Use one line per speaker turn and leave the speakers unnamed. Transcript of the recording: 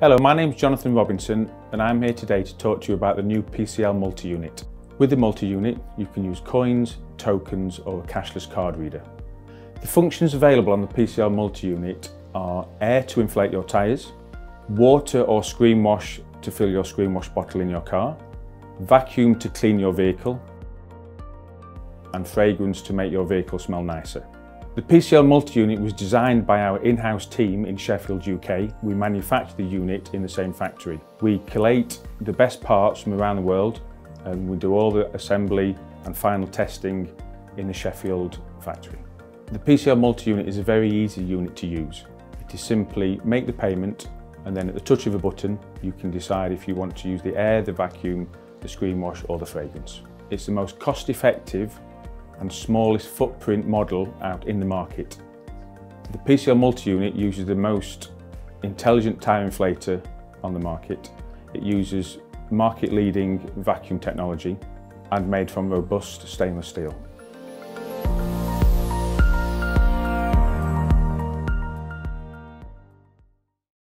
Hello, my name is Jonathan Robinson and I'm here today to talk to you about the new PCL multi-unit. With the multi-unit, you can use coins, tokens or a cashless card reader. The functions available on the PCL multi-unit are air to inflate your tyres, water or screen wash to fill your screen wash bottle in your car, vacuum to clean your vehicle, and fragrance to make your vehicle smell nicer. The PCL multi-unit was designed by our in-house team in Sheffield, UK. We manufacture the unit in the same factory. We collate the best parts from around the world and we do all the assembly and final testing in the Sheffield factory. The PCL multi-unit is a very easy unit to use. It is simply make the payment and then at the touch of a button you can decide if you want to use the air, the vacuum, the screen wash or the fragrance. It's the most cost-effective and smallest footprint model out in the market. The PCL multi-unit uses the most intelligent tyre inflator on the market. It uses market-leading vacuum technology and made from robust stainless steel.